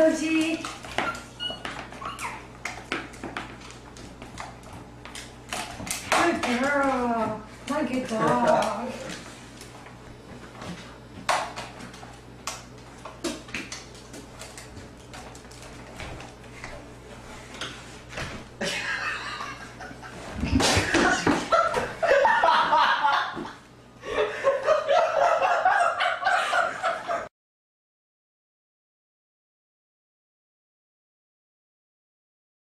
Rosie. Good girl. My good dog.